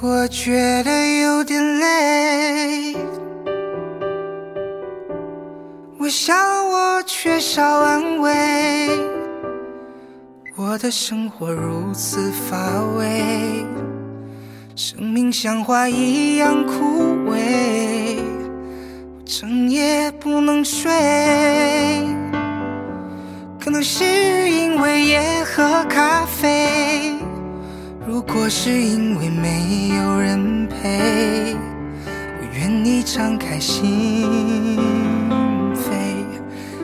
我觉得有点累，我想我缺少安慰，我的生活如此乏味，生命像花一样枯萎，我整夜不能睡，可能是因为夜喝咖啡。如果是因为没有人陪，我愿你敞开心扉。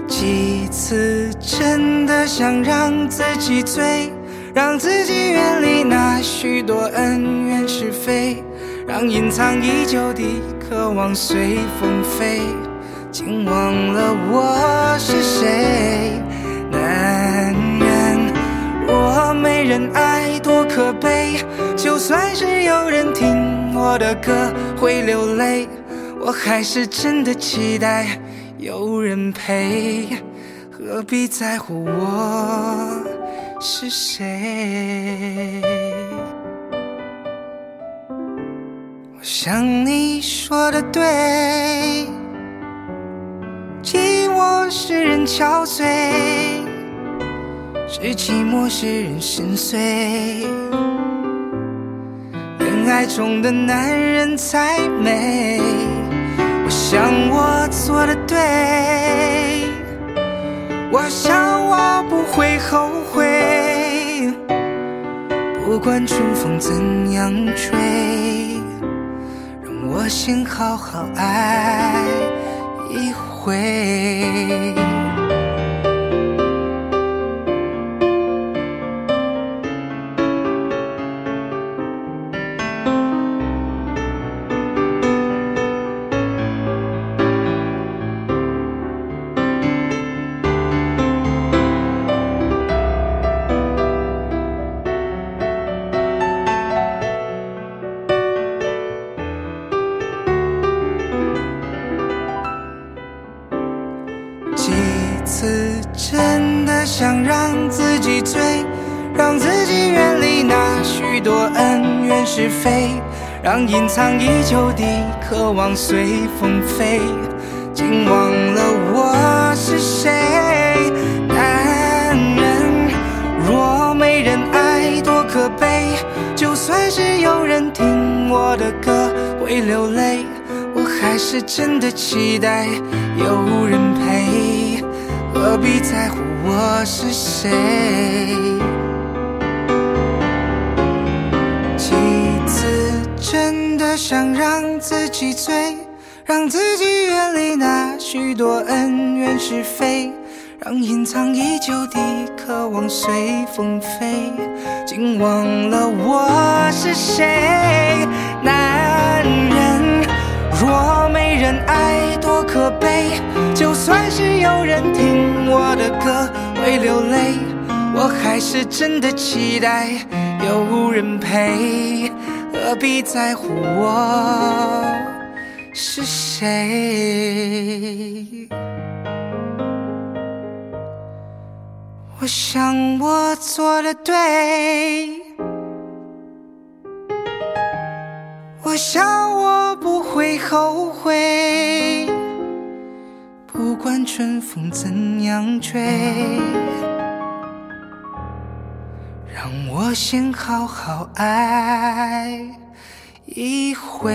几次真的想让自己醉，让自己远离那许多恩怨是非，让隐藏已久的渴望随风飞，竟忘了我是谁。难人爱，多可悲。就算是有人听我的歌会流泪，我还是真的期待有人陪。何必在乎我是谁？我想你说的对，寂寞使人憔悴，是寂寞使人心碎。恋爱中的男人才美，我想我做的对，我想我不会后悔，不管春风怎样吹，让我先好好爱一回。次真的想让自己醉，让自己远离那许多恩怨是非，让隐藏已久的渴望随风飞，竟忘了我是谁。男人若没人爱，多可悲。就算是有人听我的歌会流泪，我还是真的期待有人陪。何必在乎我是谁？几次真的想让自己醉，让自己远离那许多恩怨是非，让隐藏已久的渴望随风飞，竟忘了我是谁。男人若没人爱，多可悲。就算是有人听我的歌会流泪，我还是真的期待有人陪。何必在乎我是谁？我想我做的对，我想我不会后悔。不管春风怎样吹，让我先好好爱一回。